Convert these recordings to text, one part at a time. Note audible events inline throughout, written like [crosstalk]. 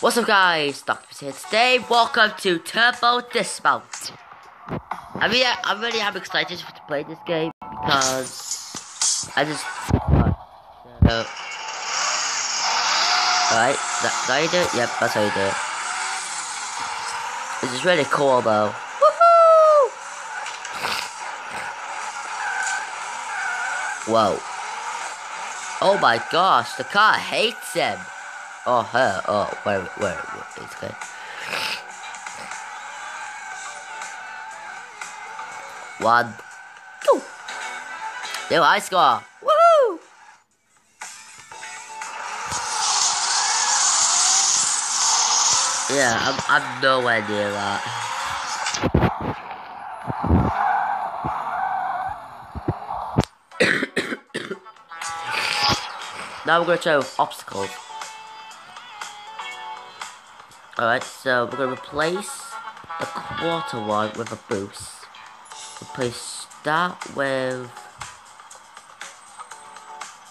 What's up guys, Dr. here today, welcome to Turbo Dismount. I mean, I'm really I'm excited to play this game because I just... Uh, Alright, that, that you do it? Yep, that's how you do it. This is really cool though. Whoa. Oh my gosh, the car hates him. Oh, her. Oh, where, where, where it's. One, two. There I score. Woohoo! Yeah, I'm, I'm nowhere near that. [coughs] now we're gonna try obstacles. Alright, so we're gonna replace the quarter one with a boost. Replace that with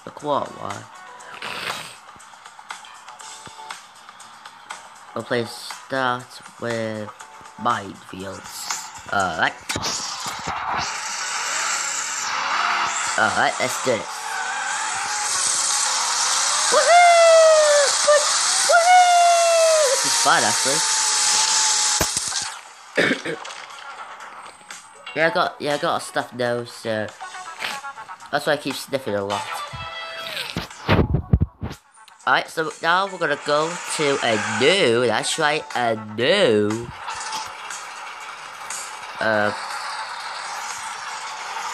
the quarter one. Replace that with minefields. Alright. Alright, let's do this. Fun actually. yeah, I got yeah, I got a stuffed nose, so that's why I keep sniffing a lot. Alright, so now we're gonna go to a new, that's right, a new, uh,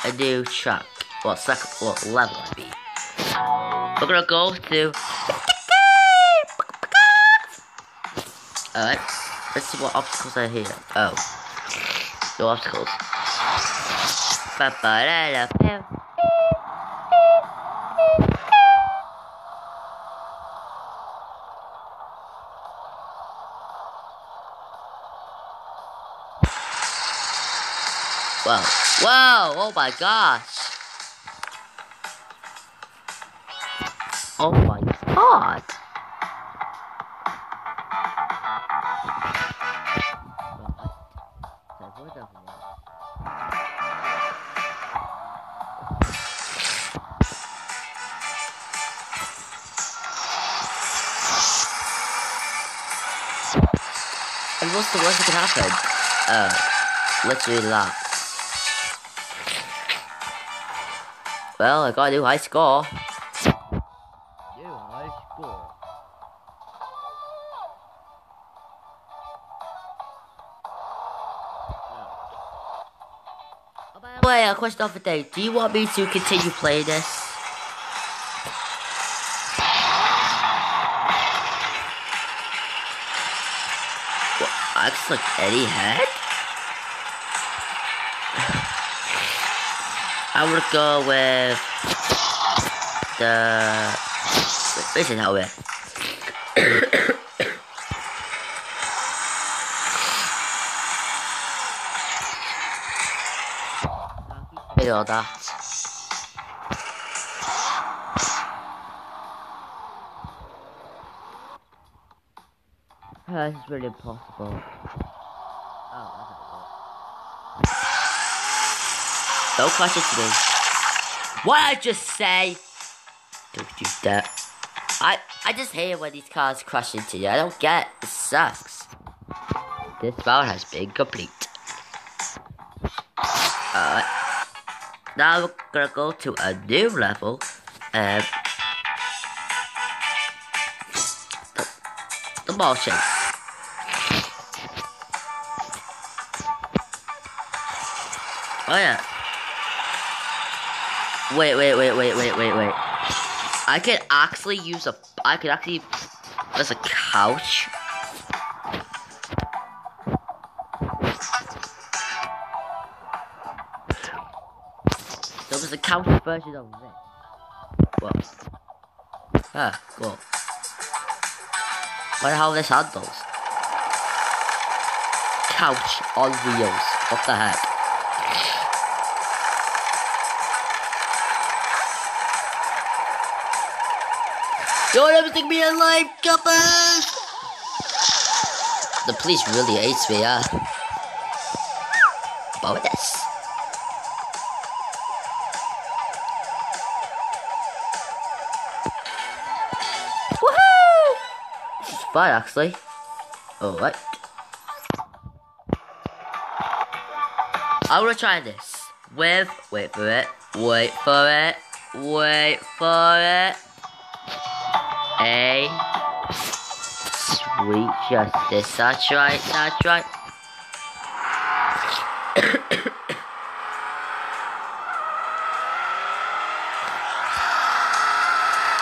a new track, well, second, well, level I mean. We're gonna go to, alright, let's see what obstacles are here. Oh, no obstacles. Ba -ba -da -da. Whoa. Whoa! Oh my gosh! Oh my god! What's the worst that can happen? Uh, literally that. Well, I got a new high score. New high score. Oh, by the way, a question of the day. Do you want me to continue playing this? Like Eddie Head? [sighs] I would go with the. Is how it. Did all that. Oh, this is really impossible. Oh. Don't crash into me. What I just say? Don't do that. I I just hate when these cars crash into you. I don't get it. It sucks. This round has been complete. Alright. Now we're gonna go to a new level. Um, ball chase. Oh yeah. Wait, wait, wait, wait, wait, wait, wait. I could actually use a. I could actually. There's a couch. There was a couch version of this. Ah, cool. Wonder how this handles. Couch on wheels. What the heck? Don't ever think me alive, jumpers! The police really hates me, huh? Bonus. Woohoo! This is fun, actually. Alright. I'm gonna try this with, wait for it, wait for it, wait for it. A sweet justice. That's right, that's right. [coughs]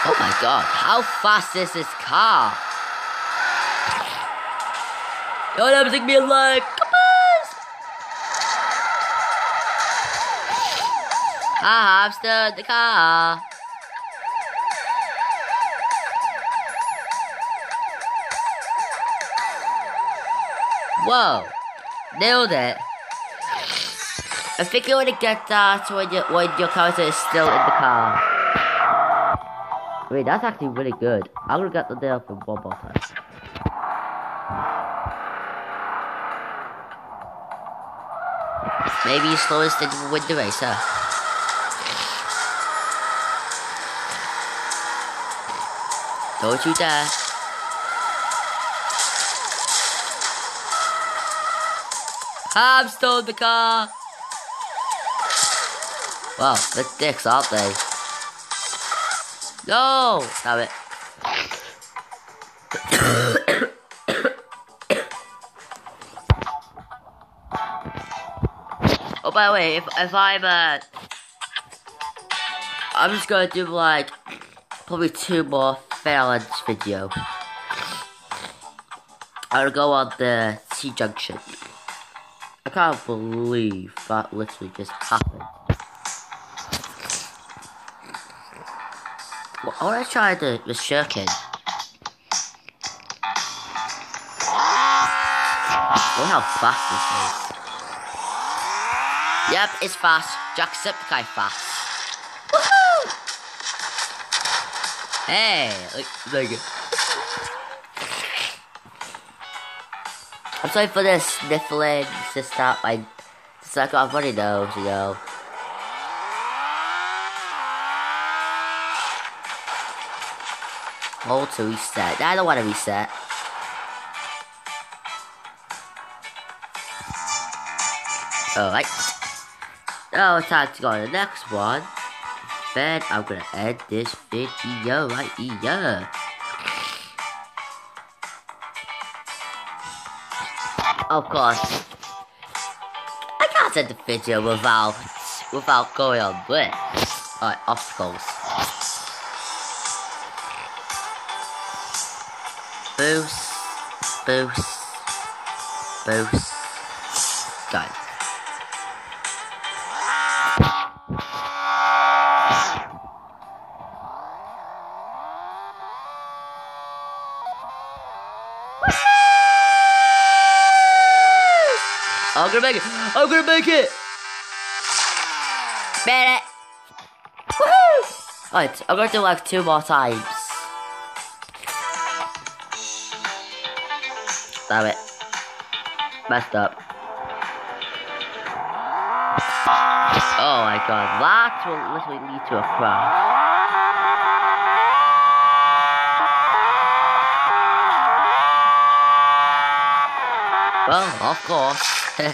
oh my god, how fast is this car? Don't ever me alive. Come on! I have stood the car. Whoa, nailed it. I think you want to get that when, you, when your character is still in the car. Wait, that's actually really good. I'm gonna get the nail for one more time. Maybe slowest win the race, huh? Don't you dare. I'm stole the car. Wow, they're dicks, aren't they? No! Damn it. By the way, if, if I'm, uh, I'm just gonna do, like, probably two more failings video. I'll go on the T-Junction. I can't believe that literally just happened. Well, I want to try the, the shirking. Look how fast this is. Yep, it's fast. Jacksepticeye fast. Woohoo! Hey, look, look. I'm sorry for this sniffling. It's just not my. It's like I've already knows, you know. Hold to reset. I don't want to reset. Alright. Now it's time to go to the next one. Then I'm gonna end this video right here. Of course, I can't end the video without without going on this. Alright, obstacles. Boost, boost, boost, go. I'm gonna make it. I'm gonna make it. Made it. Woohoo! Right, I'm gonna do like two more times. Damn it. Messed up. Oh my god, that will literally lead to a crash. Well, of course. [laughs]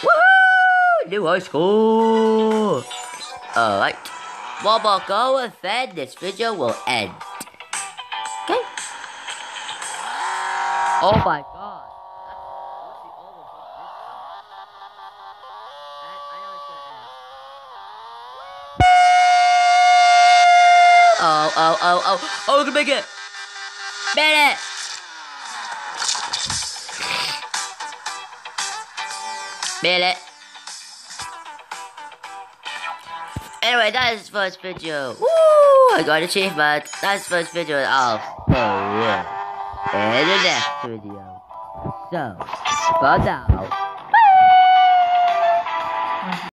Woohoo! New high school! Alright. One more go and then this video will end. Okay? Oh my god. Oh, oh, oh, oh. Can make it. Made it. Anyway, that is first video. Woo! I got achievement. That's first video of oh yeah. In the next video. So, for now.